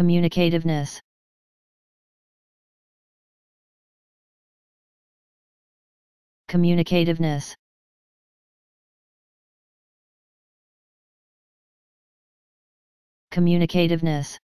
communicativeness. Communicativeness. Communicativeness.